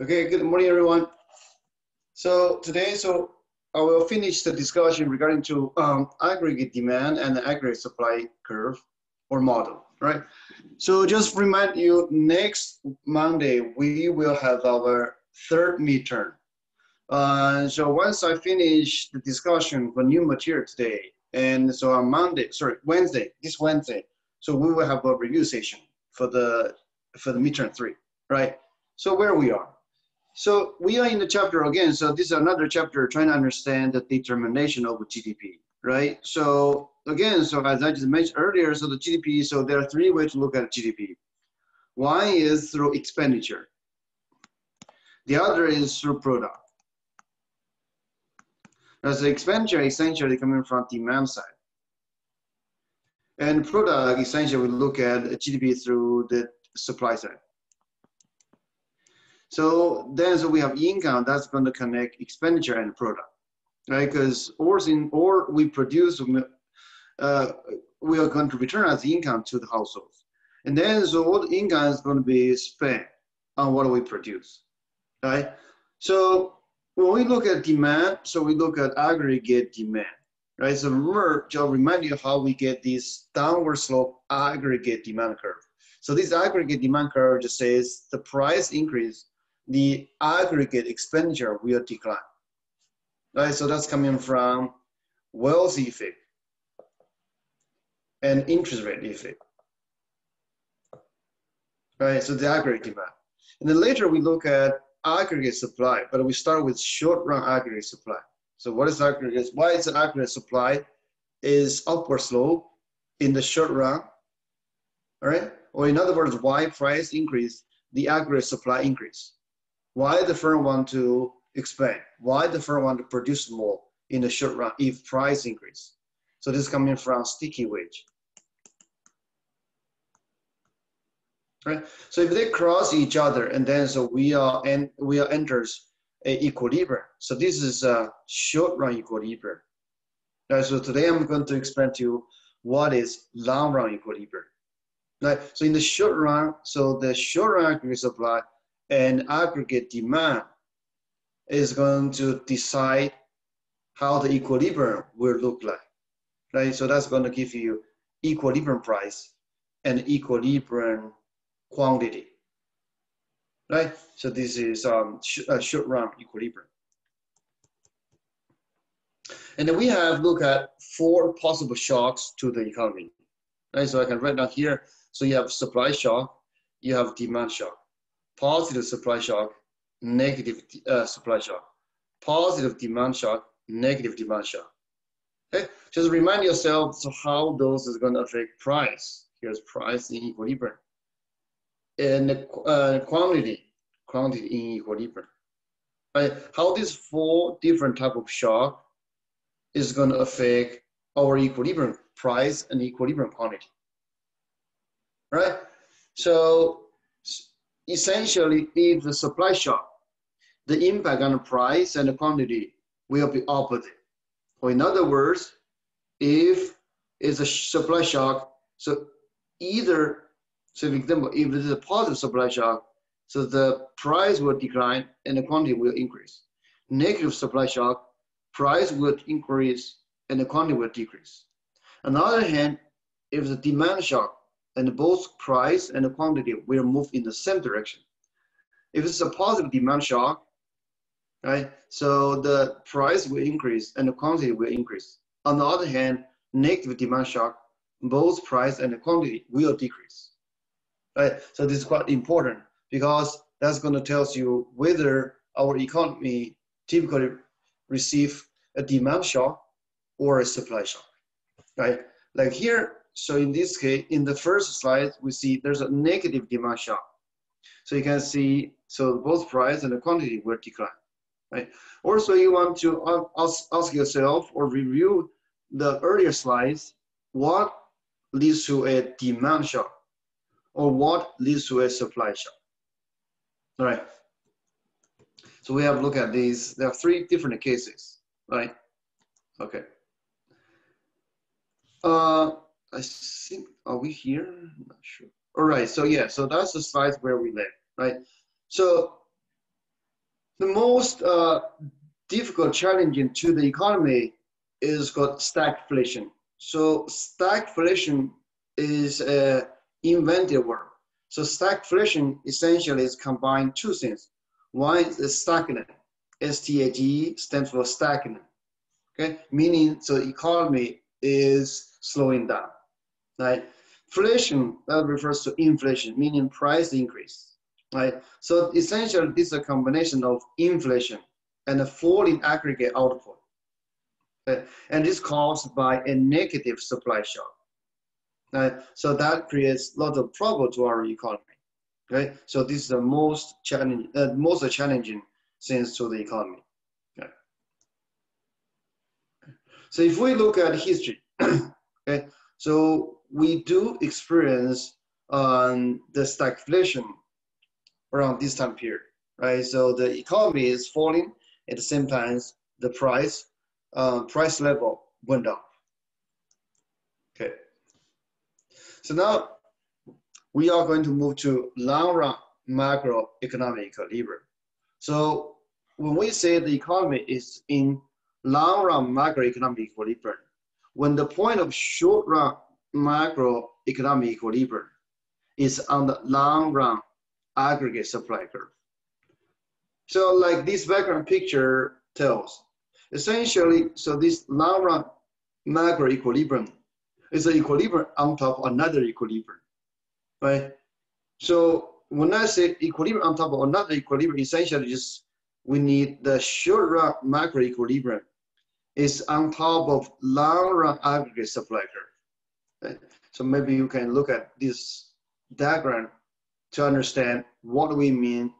Okay, good morning, everyone. So today, so I will finish the discussion regarding to um, aggregate demand and aggregate supply curve or model, right? So just remind you, next Monday, we will have our third midterm. Uh, so once I finish the discussion for new material today, and so on Monday, sorry, Wednesday, this Wednesday, so we will have a review session for the for the midterm three, right? So where we are. So we are in the chapter again. So this is another chapter trying to understand the determination of GDP, right? So again, so as I just mentioned earlier, so the GDP, so there are three ways to look at GDP. One is through expenditure. The other is through product. As the expenditure essentially coming from demand side. And product essentially we look at GDP through the supply side. So then so we have income that's going to connect expenditure and product, right? Because or in or we produce, uh, we are going to return as income to the households, and then so all income is going to be spent on what we produce, right? So when we look at demand, so we look at aggregate demand, right? So remember, I'll remind you how we get this downward slope aggregate demand curve. So this aggregate demand curve just says the price increase the aggregate expenditure will decline. Right, so that's coming from wealth effect and interest rate effect. Right, so the aggregate demand. And then later we look at aggregate supply, but we start with short run aggregate supply. So what is aggregate? Why is aggregate supply is upward slope in the short run, all right? Or in other words, why price increase, the aggregate supply increase why the firm want to expand, why the firm want to produce more in the short run if price increase. So this is coming from sticky wage. Right? So if they cross each other and then so we are and we are enters a equilibrium. So this is a short run equilibrium. Right, so today I'm going to explain to you what is long run equilibrium. Right, so in the short run, so the short run aggregate supply and aggregate demand is going to decide how the equilibrium will look like, right? So that's going to give you equilibrium price and equilibrium quantity, right? So this is um, sh a short run equilibrium. And then we have looked at four possible shocks to the economy, right? So I can write down here. So you have supply shock, you have demand shock, positive supply shock, negative uh, supply shock, positive demand shock, negative demand shock. Okay, just remind yourself so how those is going to affect price. Here's price in equilibrium. And uh, quantity, quantity in equilibrium. Right? How these four different type of shock is going to affect our equilibrium price and equilibrium quantity. Right? So essentially, if the supply shock, the impact on the price and the quantity will be opposite. Or in other words, if it's a supply shock, so either, so for example, if it is a positive supply shock, so the price will decline and the quantity will increase. Negative supply shock, price will increase and the quantity will decrease. On the other hand, if the demand shock, and both price and quantity will move in the same direction. If it's a positive demand shock, right, so the price will increase and the quantity will increase. On the other hand, negative demand shock, both price and quantity will decrease. Right, so this is quite important because that's going to tell you whether our economy typically receive a demand shock or a supply shock, right? Like here, so in this case, in the first slide, we see there's a negative demand shock. So you can see, so both price and the quantity will decline, right? Also, you want to ask yourself or review the earlier slides, what leads to a demand shock or what leads to a supply shock, all right? So we have look at these, there are three different cases, right? Okay. Uh, I think, are we here? I'm not sure. All right, so yeah, so that's the slide where we live, right? So The most uh, difficult challenge to the economy is called stagflation. So stagflation is a invented word. So stagflation essentially is combined two things. One is stagnant. S-T-A-G stands for stagnant. Okay, meaning so economy is slowing down. Right? Inflation that refers to inflation, meaning price increase. Right? So essentially, this is a combination of inflation and a falling aggregate output. And this caused by a negative supply shock. Right? So that creates a lot of trouble to our economy. Okay? So this is the most challenging, uh, most challenging things to the economy. So if we look at history, okay, so we do experience um, the stagflation around this time period, right? So the economy is falling at the same time the price uh, price level went up. Okay. So now we are going to move to long run macroeconomic equilibrium. So when we say the economy is in long run macroeconomic equilibrium, when the point of short run macroeconomic equilibrium is on the long run aggregate supply curve. So like this background picture tells, essentially, so this long run macro equilibrium is an equilibrium on top of another equilibrium, right? So when I say equilibrium on top of another equilibrium, essentially just we need the short run macro equilibrium is on top of long run aggregate supply curve. So maybe you can look at this diagram to understand what we mean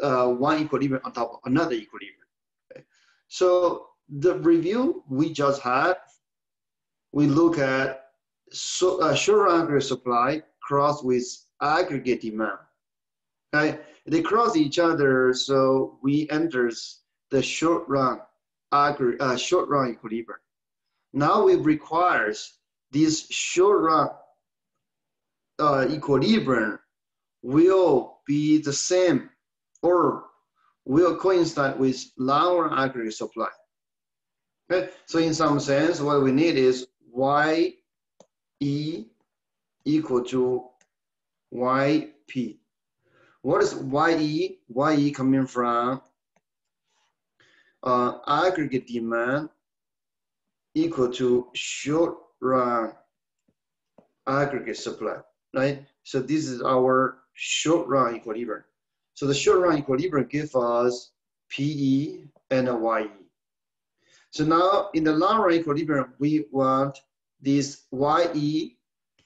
uh, one equilibrium on top of another equilibrium. Okay? So the review we just had, we look at so, uh, run aggregate supply crossed with aggregate demand. Okay? They cross each other, so we enters the short run aggregate, uh, short run equilibrium. Now it requires this short run uh, equilibrium will be the same or will coincide with lower aggregate supply. Okay, so in some sense, what we need is Y E equal to YP. What is YE? YE coming from uh, aggregate demand equal to short run aggregate supply, right? So this is our short run equilibrium. So the short run equilibrium gives us PE and YE. So now in the long run equilibrium, we want this YE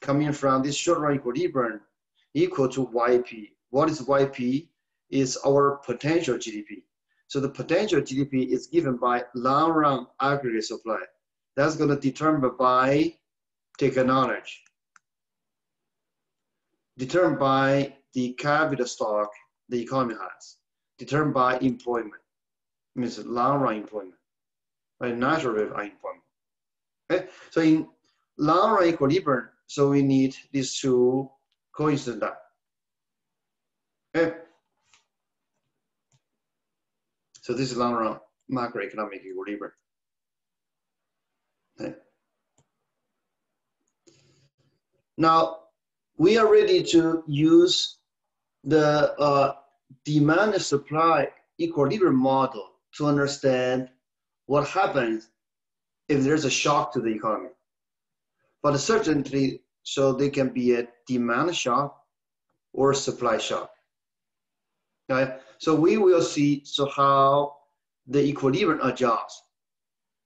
coming from this short run equilibrium equal to YP. What is YP? Is our potential GDP. So the potential GDP is given by long run aggregate supply. That's going to determine by technology, determined by the capital stock the economy has, determined by employment, means long run employment, right? Natural rate of unemployment. Okay, so in long run equilibrium, so we need these two coincident. Okay. So this is long run macroeconomic equilibrium. Okay. Now we are ready to use the uh, demand and supply equilibrium model to understand what happens if there's a shock to the economy. But certainly, so there can be a demand shock or supply shock. Okay, so we will see so how the equilibrium adjusts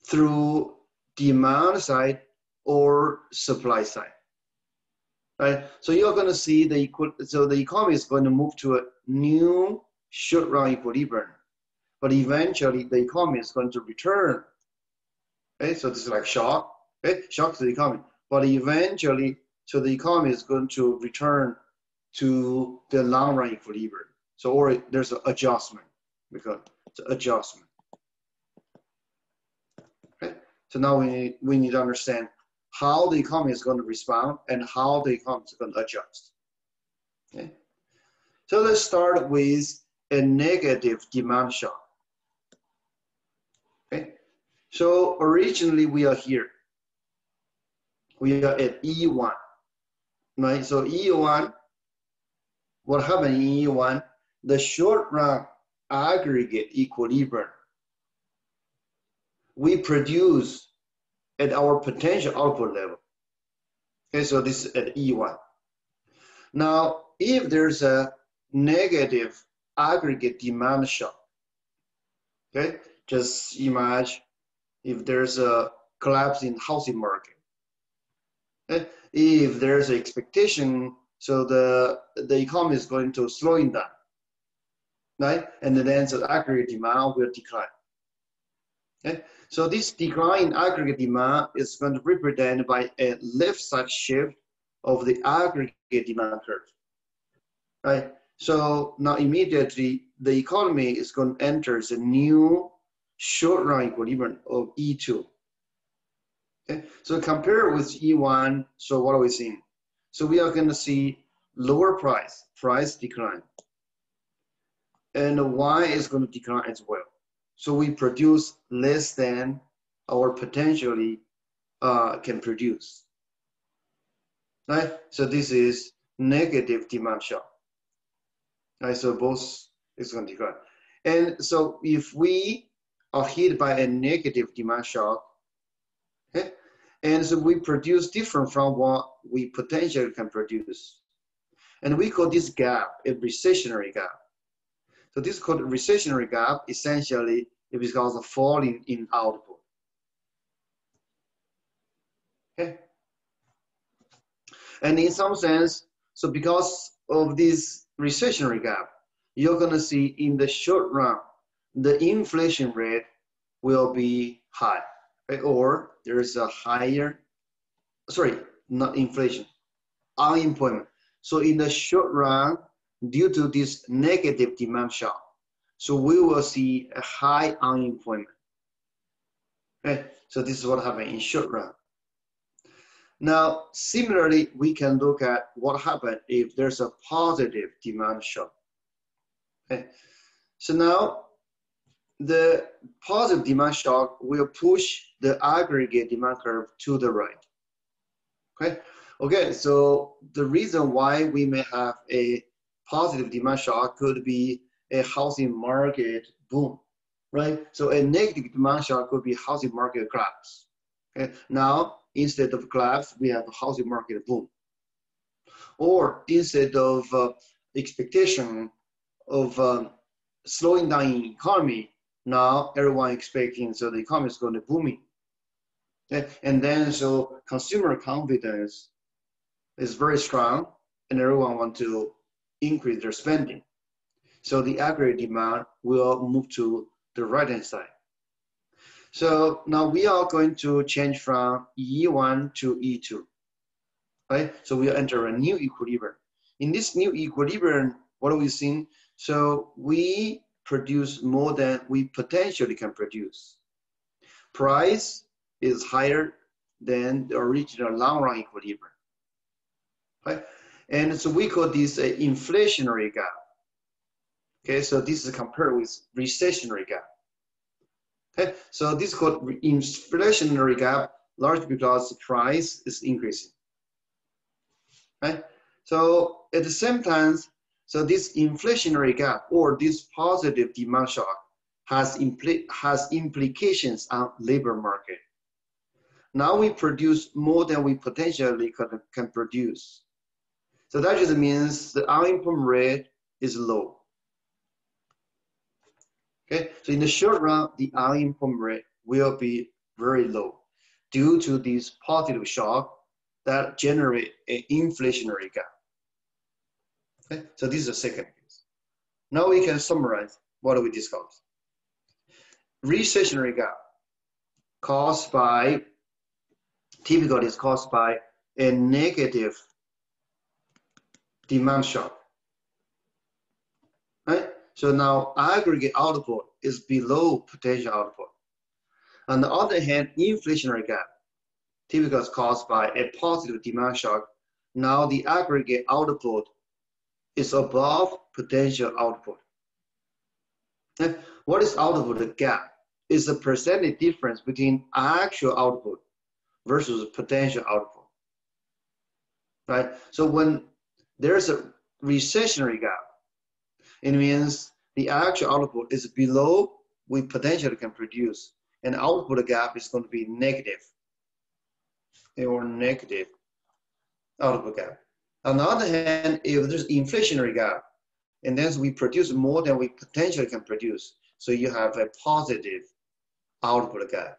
through demand side or supply side right? So you're going to see the so the economy is going to move to a new short run equilibrium, but eventually the economy is going to return. Okay, so this is like shock, okay? shock to the economy, but eventually, so the economy is going to return to the long run equilibrium. So or there's an adjustment because it's adjustment. Okay, so now we need, we need to understand how the economy is going to respond and how the economy is going to adjust. Okay. So let's start with a negative demand shock. Okay, so originally we are here. We are at E1, right? So E1, what happened in E1? The short run aggregate equilibrium we produce at our potential output level. Okay, so this is at E1. Now, if there's a negative aggregate demand shock, okay, just imagine if there's a collapse in housing market. Okay? If there's an expectation, so the, the economy is going to slowing down, right? And then the aggregate demand will decline. Okay? So this decline in aggregate demand is going to be represented by a left side shift of the aggregate demand curve. Right? So now immediately the economy is going to enter the new short run equilibrium of E2. Okay? So compare with E1, so what are we seeing? So we are going to see lower price, price decline. And Y is going to decline as well. So we produce less than our potentially uh, can produce. Right? So this is negative demand shock. Right? So both is going to decline. And so if we are hit by a negative demand shock, okay, and so we produce different from what we potentially can produce. And we call this gap a recessionary gap. So this called recessionary gap. Essentially, it is because of falling in output. Okay. And in some sense, so because of this recessionary gap, you're gonna see in the short run, the inflation rate will be high, right? or there is a higher, sorry, not inflation, unemployment. So in the short run, due to this negative demand shock. So we will see a high unemployment. Okay, so this is what happened in short run. Now, similarly, we can look at what happened if there's a positive demand shock. Okay, so now the positive demand shock will push the aggregate demand curve to the right. Okay, okay, so the reason why we may have a positive demand shock could be a housing market boom, right? So a negative demand shock could be housing market collapse. Okay? Now, instead of collapse, we have a housing market boom. Or instead of uh, expectation of um, slowing down in economy, now everyone expecting so the economy is going to booming. Okay? And then so consumer confidence is very strong and everyone want to increase their spending. So the aggregate demand will move to the right hand side. So now we are going to change from E1 to E2, right? So we enter a new equilibrium. In this new equilibrium, what are we seeing? So we produce more than we potentially can produce. Price is higher than the original long run equilibrium, right? And so we call this an inflationary gap. Okay, so this is compared with recessionary gap. Okay, so this is called inflationary gap, largely because the price is increasing. Right? So at the same time, so this inflationary gap or this positive demand shock has, impl has implications on labor market. Now we produce more than we potentially can, can produce. So that just means the unemployment rate is low. Okay, so in the short run, the unemployment rate will be very low due to this positive shock that generate an inflationary gap. Okay, so this is the second case. Now we can summarize what we discussed. Recessionary gap caused by, typically is caused by a negative demand shock. Right? So now aggregate output is below potential output. On the other hand, inflationary gap, typically is caused by a positive demand shock. Now the aggregate output is above potential output. Eh, what is output gap? It's the percentage difference between actual output versus potential output. Right? So when there's a recessionary gap, it means the actual output is below we potentially can produce, and output gap is going to be negative or negative output gap. On the other hand, if there's inflationary gap, and then we produce more than we potentially can produce, so you have a positive output gap.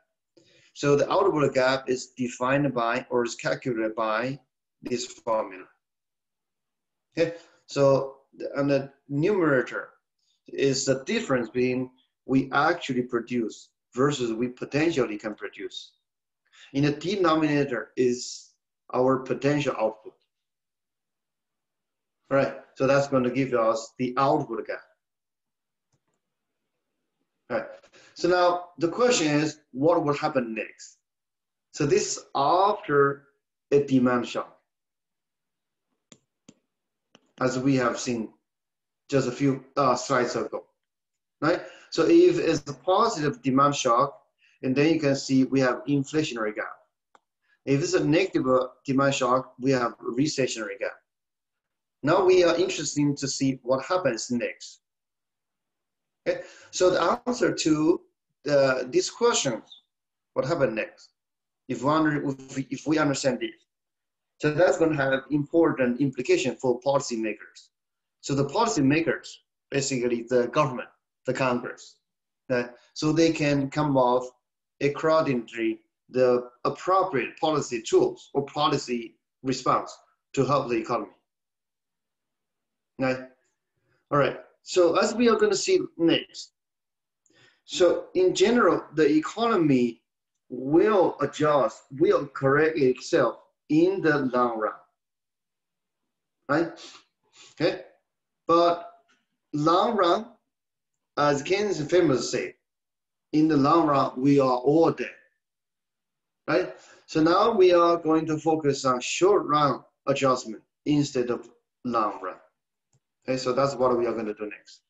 So the output gap is defined by or is calculated by this formula. Okay, so on the numerator is the difference between we actually produce versus we potentially can produce. In the denominator is our potential output. All right, so that's going to give us the output gap. All right, so now the question is, what will happen next? So this is after a demand shock, as we have seen just a few uh, slides ago, right? So if it's a positive demand shock, and then you can see we have inflationary gap. If it's a negative demand shock, we have recessionary gap. Now we are interested to see what happens next. Okay, so the answer to the, these questions, what happened next? If, we, if we understand this, so that's going to have important implication for policymakers. So the policymakers, basically the government, the Congress, so they can come up accordingly the appropriate policy tools or policy response to help the economy. Right? All right. So as we are going to see next, so in general, the economy will adjust, will correct itself in the long run. Right? Okay. But long run, as Keynes famous say, in the long run, we are all dead. Right? So now we are going to focus on short run adjustment instead of long run. Okay, so that's what we are going to do next.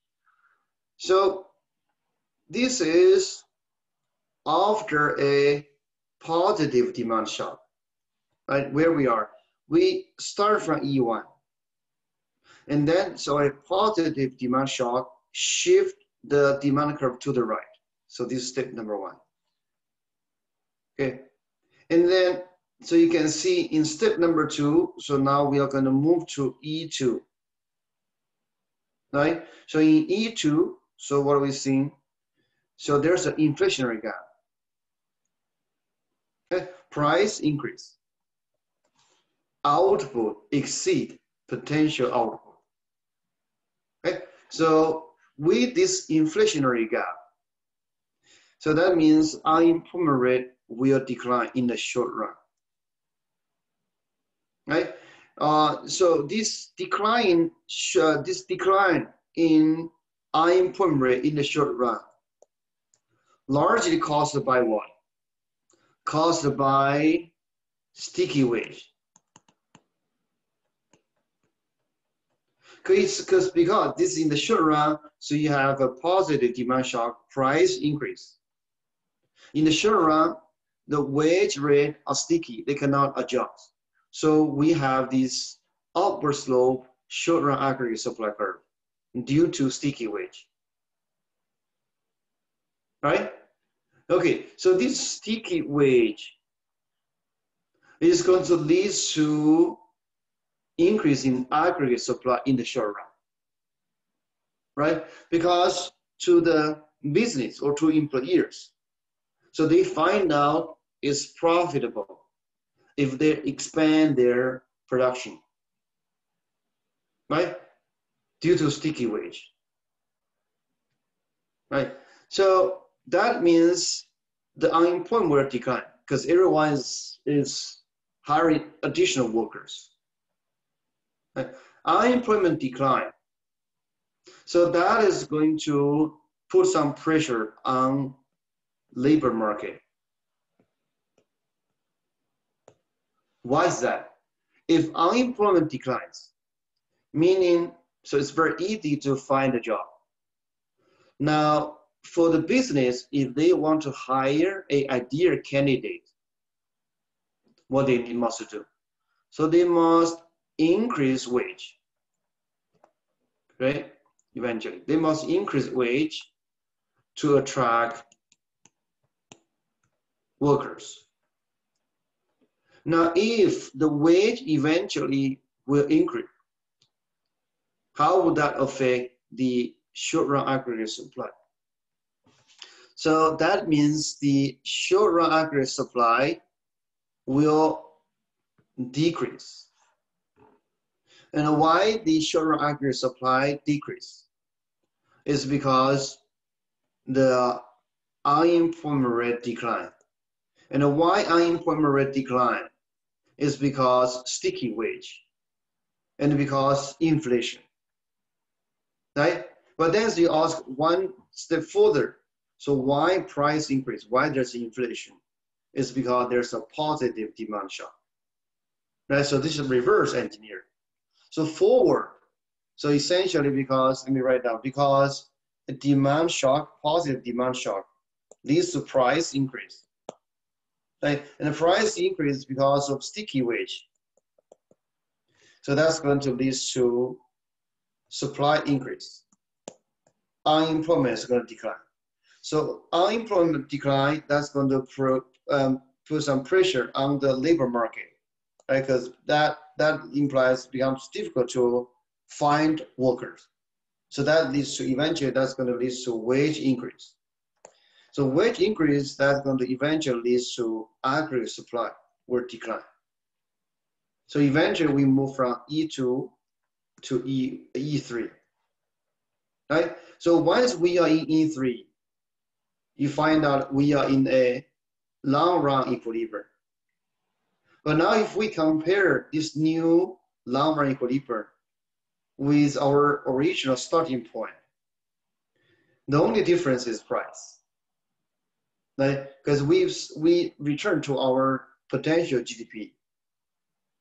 So this is after a positive demand shock, right? Where we are, we start from E1. And then, so a positive demand shock shift the demand curve to the right. So this is step number one. Okay. And then, so you can see in step number two, so now we are going to move to E2 right? So in E2, so what are we seeing? So there's an inflationary gap. Okay? Price increase. Output exceed potential output. Okay? So with this inflationary gap, so that means unemployment rate will decline in the short run. Right? Uh, so this decline, uh, this decline in unemployment rate in the short run, largely caused by what? Caused by sticky wage. Because because this is in the short run, so you have a positive demand shock, price increase. In the short run, the wage rate are sticky, they cannot adjust. So we have this upward slope short run aggregate supply curve due to sticky wage. Right? Okay, so this sticky wage is going to lead to increase in aggregate supply in the short run. Right? Because to the business or to employers, so they find out it's profitable if they expand their production, right? Due to sticky wage, right? So that means the unemployment will decline because everyone is, is hiring additional workers. Unemployment decline. So that is going to put some pressure on labor market. Why is that? If unemployment declines, meaning, so it's very easy to find a job. Now, for the business, if they want to hire a ideal candidate, what they must do? So they must increase wage, right? Eventually, they must increase wage to attract workers. Now, if the wage eventually will increase, how would that affect the short-run aggregate supply? So that means the short-run aggregate supply will decrease. And why the short-run aggregate supply decrease? Is because the unemployment rate decline. And why unemployment rate decline? Is because sticky wage and because inflation, right? But then you ask one step further. So why price increase? Why there's inflation? It's because there's a positive demand shock, right? So this is reverse engineer. So forward. So essentially because, let me write down, because a demand shock, positive demand shock, leads to price increase. Right? And the price increase because of sticky wage. So that's going to lead to supply increase. Unemployment is going to decline. So unemployment decline, that's going to pro, um, put some pressure on the labor market, right? Because that, that implies becomes difficult to find workers. So that leads to eventually that's going to lead to wage increase. So wage increase that's going to eventually lead to aggregate supply will decline. So eventually we move from E2 to E, E3, right? So once we are in E3, you find out we are in a long run equilibrium. But now if we compare this new long run equilibrium with our original starting point. The only difference is price. Right? Because we we return to our potential GDP.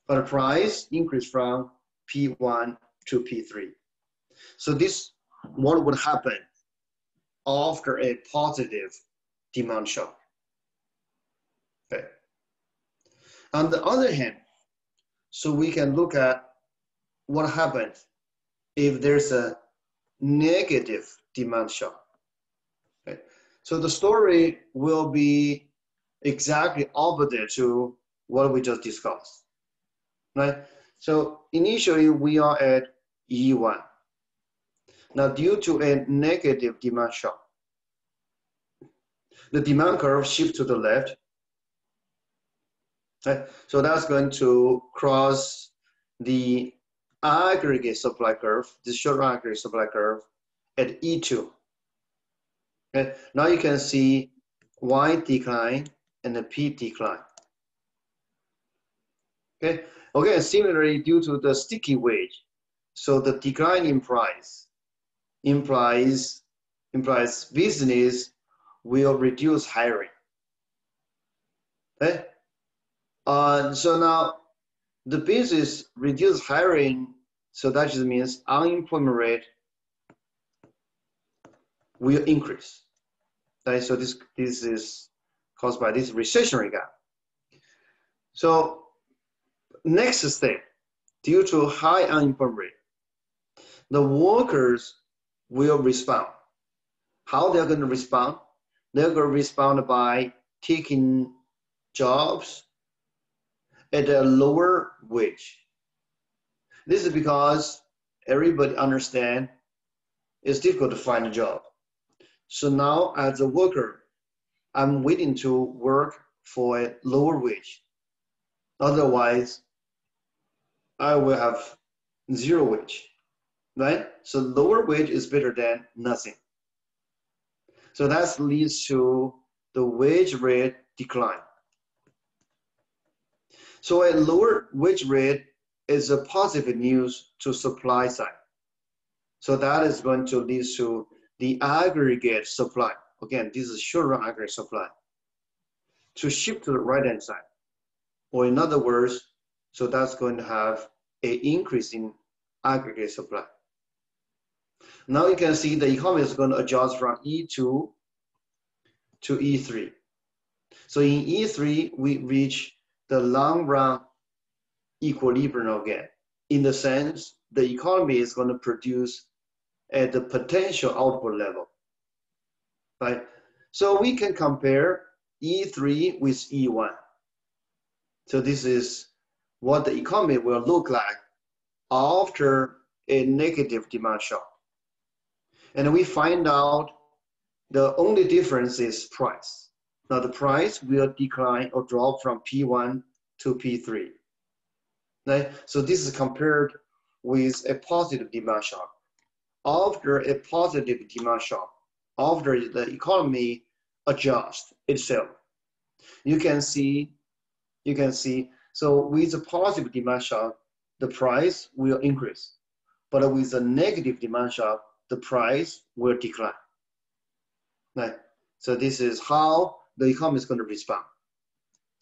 But the price increased from P1 to P3. So this what would happen after a positive demand shock. Okay. On the other hand, so we can look at what happens if there's a negative demand shock. Okay? So the story will be exactly opposite to what we just discussed, right? So initially we are at E1. Now due to a negative demand shock, the demand curve shifts to the left. Right? So that's going to cross the aggregate supply curve, the short run aggregate supply curve at E2. Okay, eh? now you can see Y decline and the P decline. Eh? Okay, okay, similarly due to the sticky wage, so the decline in price implies implies business will reduce hiring. Okay, uh, so now the business reduce hiring so that just means unemployment rate will increase. Right? So this, this is caused by this recessionary gap. So next step, due to high unemployment rate, the workers will respond. How they're going to respond? They're going to respond by taking jobs at a lower wage. This is because everybody understand it's difficult to find a job. So now as a worker, I'm willing to work for a lower wage. Otherwise, I will have zero wage, right? So lower wage is better than nothing. So that leads to the wage rate decline. So a lower wage rate is a positive news to supply side. So that is going to lead to the aggregate supply. Again, this is short run aggregate supply to shift to the right hand side. Or in other words, so that's going to have a increase in aggregate supply. Now you can see the economy is going to adjust from E2 to E3. So in E3, we reach the long run equilibrium again. In the sense, the economy is going to produce at the potential output level, right? So we can compare E3 with E1. So this is what the economy will look like after a negative demand shock. And we find out the only difference is price. Now the price will decline or drop from P1 to P3. Right? So this is compared with a positive demand shock. After a positive demand shock, after the economy adjusts itself, you can see, you can see, so with a positive demand shock, the price will increase. But with a negative demand shock, the price will decline. Right? So this is how the economy is going to respond.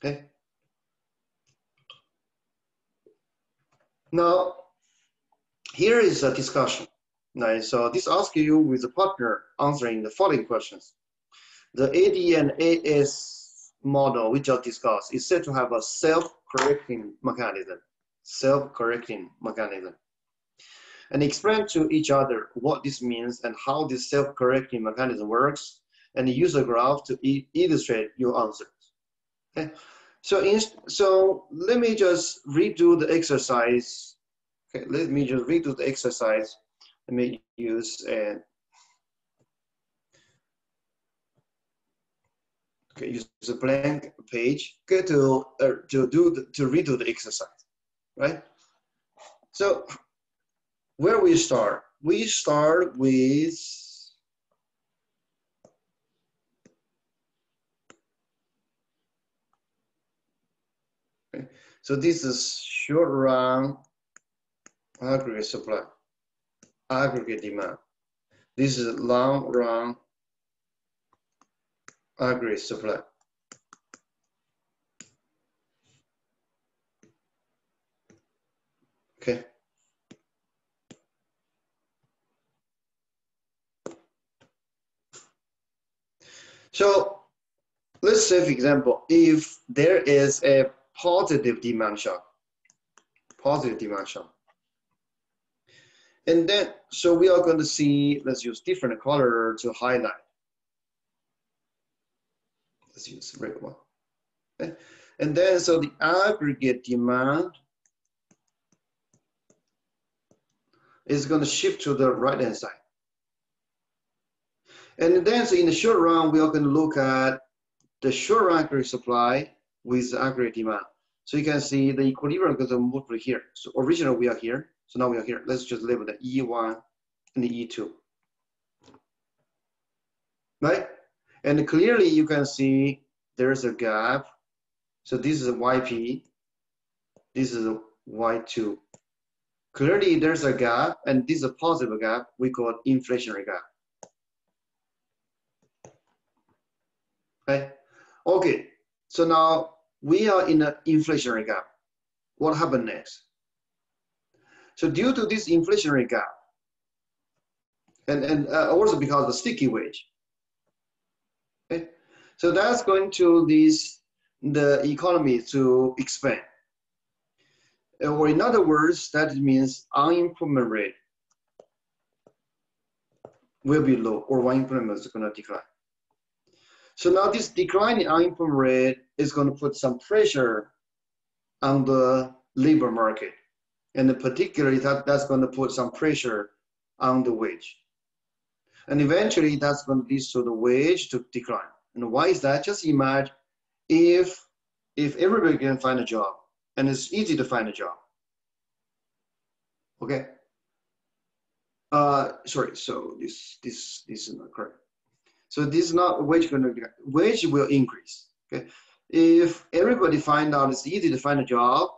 Okay. Now, here is a discussion. So this asks you with a partner answering the following questions. The AD and AS model we just discussed is said to have a self-correcting mechanism. Self-correcting mechanism. And explain to each other what this means and how this self-correcting mechanism works and use a graph to illustrate your answers. Okay. So, in, so let me just redo the exercise. Okay, let me just redo the exercise. Let me use a, okay, use a blank page okay, to, uh, to, do the, to redo the exercise, right? So where we start? We start with So this is short run aggregate supply, aggregate demand. This is long run aggregate supply. Okay. So let's say, for example, if there is a positive demand. Positive demand. And then, so we are going to see, let's use different color to highlight. Let's use red one. Okay. And then, so the aggregate demand is going to shift to the right-hand side. And then, so in the short run, we are going to look at the short run aggregate supply with aggregate demand. So you can see the equilibrium goes move to here. So originally we are here. So now we are here. Let's just label the E1 and the E2. Right? And clearly you can see there's a gap. So this is a YP. This is a Y2. Clearly there's a gap and this is a positive gap. We call it inflationary gap. Okay. Okay. So now we are in an inflationary gap. What happened next? So due to this inflationary gap, and, and uh, also because of the sticky wage, okay? so that's going to lead the economy to expand. Or in other words, that means unemployment rate will be low or unemployment is going to decline. So now this declining unemployment rate is going to put some pressure on the labor market. And particularly that, that's going to put some pressure on the wage. And eventually that's going to lead to the wage to decline. And why is that? Just imagine if, if everybody can find a job and it's easy to find a job. Okay. Uh, sorry, so this, this, this is not correct. So this is not wage going to wage will increase. Okay, if everybody find out it's easy to find a job,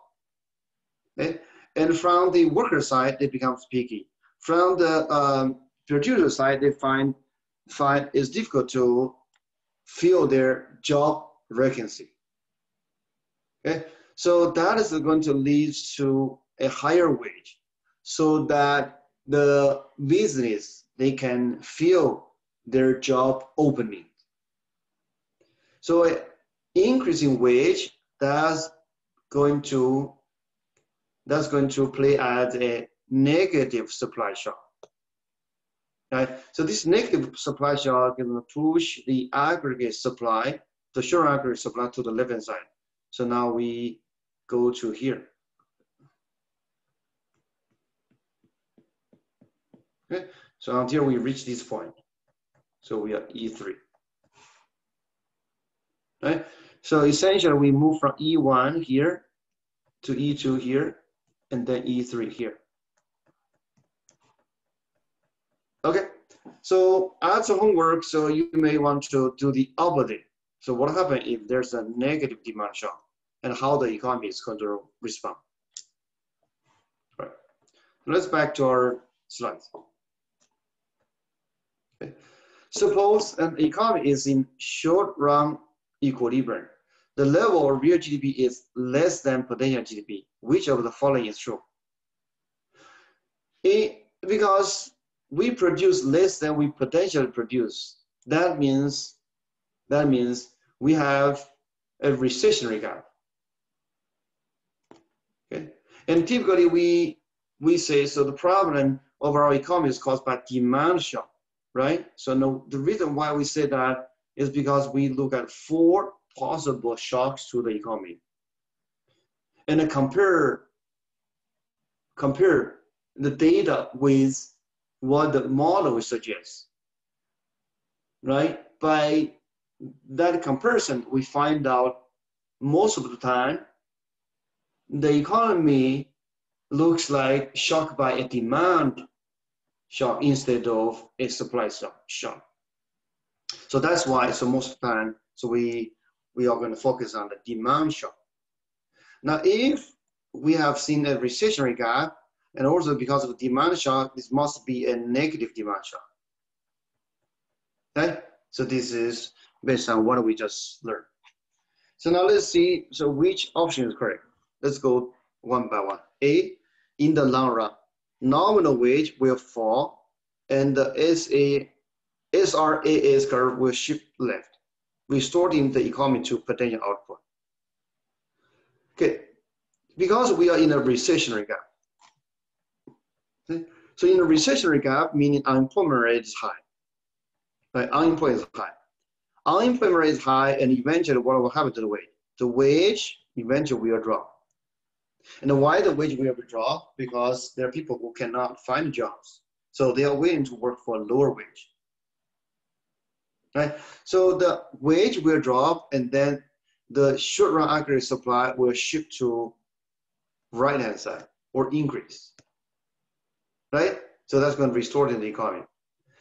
okay, and from the worker side it becomes picky. From the um, producer side, they find find it's difficult to fill their job vacancy. Okay, so that is going to lead to a higher wage, so that the business, they can fill their job opening. So increasing wage, that's going to that's going to play as a negative supply shock. Right? So this negative supply shock is going to push the aggregate supply, the short aggregate supply to the left hand side. So now we go to here. Okay, so until we reach this point. So we are E3. Right? So essentially we move from E1 here to E2 here and then E3 here. Okay, so as a homework, so you may want to do the opposite. So what happens if there's a negative demand shock and how the economy is going to respond? Right. Let's back to our slides. Okay. Suppose an economy is in short run equilibrium. The level of real GDP is less than potential GDP. Which of the following is true? It, because we produce less than we potentially produce. That means that means we have a recessionary gap. Okay, and typically we we say so the problem of our economy is caused by demand shock, right? So no, the reason why we say that is because we look at four possible shocks to the economy. And compare compare the data with what the model suggests right? By that comparison we find out most of the time the economy looks like shocked by a demand shock instead of a supply shock so that's why so most of the time so we we are going to focus on the demand shock. Now, if we have seen a recessionary gap, and also because of demand shock, this must be a negative demand shock. Okay, so this is based on what we just learned. So now let's see, so which option is correct? Let's go one by one. A, in the long run, nominal wage will fall and the SA, SRAS curve will shift left restoring the economy to potential output. Okay, because we are in a recessionary gap. Okay? So in a recessionary gap, meaning unemployment rate is high. Right? Unemployment is high. Unemployment rate is high, and eventually what will happen to the wage? The wage eventually will drop. And why the wage will drop? Because there are people who cannot find jobs. So they are willing to work for a lower wage right? So the wage will drop and then the short run aggregate supply will shift to right hand side or increase, right? So that's going to restore in the economy.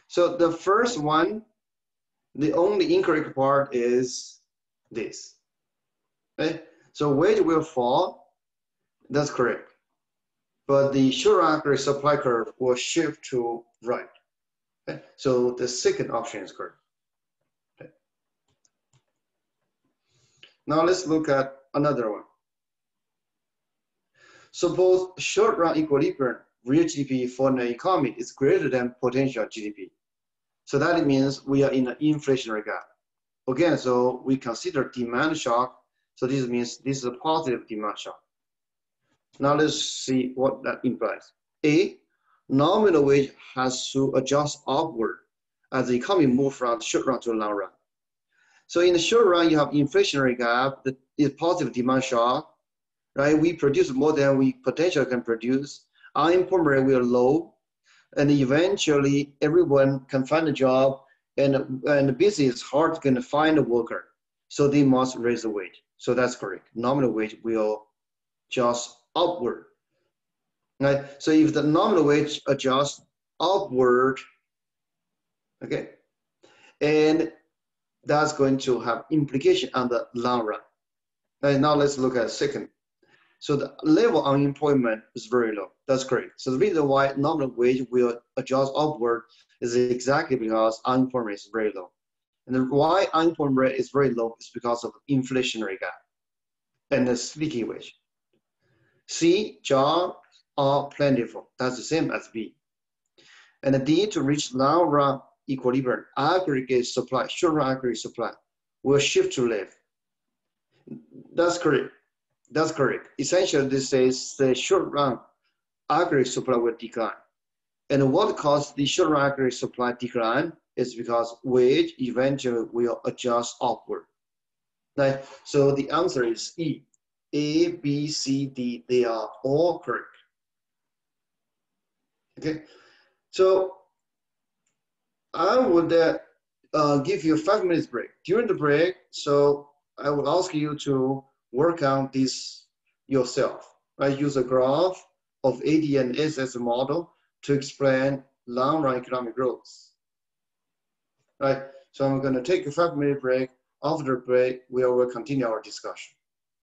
So the first one, the only incorrect part is this, right? So wage will fall, that's correct. But the short run aggregate supply curve will shift to right. Okay? So the second option is correct. Now let's look at another one. Suppose short run equilibrium real GDP for an economy is greater than potential GDP. So that means we are in an inflationary gap. Again, so we consider demand shock. So this means this is a positive demand shock. Now let's see what that implies. A, nominal wage has to adjust upward as the economy moves from short run to long run. So in the short run, you have inflationary gap, the, positive demand shock, right? We produce more than we potentially can produce. Unemployment rate will low, and eventually everyone can find a job, and and the business hard to find a worker, so they must raise the wage. So that's correct. Nominal wage will just upward, right? So if the nominal wage adjusts upward, okay, and that's going to have implication on the long run. And now let's look at second. So the level of unemployment is very low. That's great. So the reason why nominal wage will adjust upward is exactly because unemployment is very low. And why unemployment rate is very low is because of inflationary gap and the sticky wage. C, jobs are plentiful. That's the same as B. And D to reach long run equilibrium, aggregate supply, short run aggregate supply will shift to left. That's correct. That's correct. Essentially, this is the short run aggregate supply will decline. And what caused the short run aggregate supply decline is because wage eventually will adjust upward. Right? So the answer is E. A, B, C, D, they are all correct. Okay, so I would uh, uh, give you a five minutes break. During the break, so I would ask you to work on this yourself. I use a graph of AD and S as a model to explain long run economic growth. Right, so I'm gonna take a five minute break. After the break, we will continue our discussion.